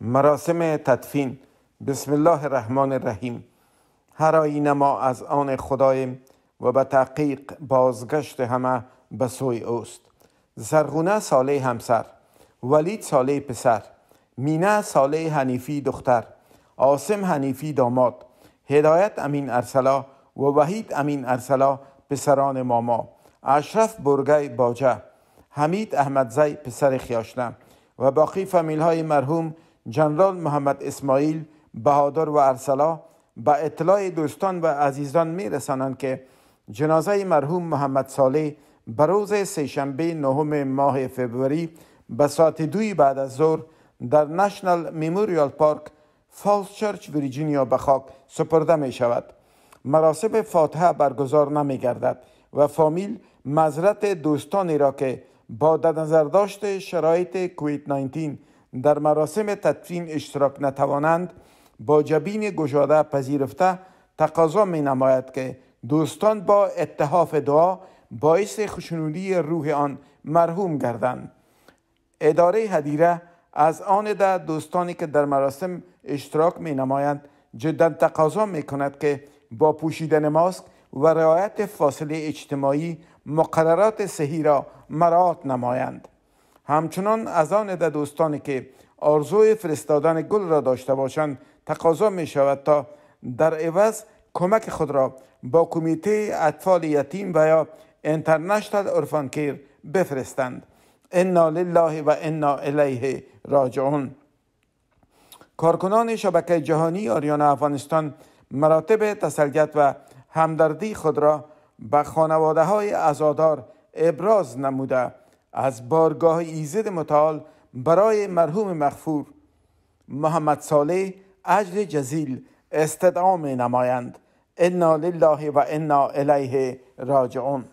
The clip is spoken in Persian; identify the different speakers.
Speaker 1: مراسم تدفین. بسم الله الرحمن الرحیم. هر آینه ما از آن خدایم و به تحقیق بازگشت همه به سوی اوست. زرغونه ساله همسر ولید ساله پسر مینه ساله حنیفی دختر آسم حنیفی داماد هدایت امین ارسلا و وحید امین ارسلا پسران ماما اشرف برگی باجه حمید احمدزی پسر خیاشنه و باقی فامیل های مرحوم جنرال محمد اسماعیل بهادر و ارسلا به اطلاع دوستان و عزیزان می رسانند که جنازه مرحوم محمد صالح به روز سهشنبه نهم ماه فبروری به ساعت دوی بعد از ظهر در نشنل میموریال پارک فالس چرچ ویرجینیا به خاک سپرده می شود مراسم فاتحه برگزار نمی گردد و فامیل مذرت دوستانی را که با در نظر داشت شرایط کویت 19 در مراسم تدفین اشتراک نتوانند با جبین گشاده پذیرفته تقاضا می نماید که دوستان با اتحاف دعا باعث خوشنودی روح آن مرحوم گردند. اداره هدیره از آن ده دوستانی که در مراسم اشتراک می نمایند جدا تقاضا می کند که با پوشیدن ماسک و رعایت فاصله اجتماعی مقررات صحی را مراعات نمایند. همچنان از آن ده دوستانی که آرزوی فرستادن گل را داشته باشند تقاضا می شود تا در عوض کمک خود را با کمیته اطفال یتیم و یا انترنشنال اورفان کیر بفرستند. انا لله و انا الیه راجعون. کارکنان شبکه جهانی آریان افغانستان مراتب تسلیت و همدردی خود را به خانواده های ازادار ابراز نموده. از بارگاه ایزد متعال برای مرحوم مغفور محمد صالح اجر جزیل استدعا می نمایند. انا لله و انا الیه راجعون.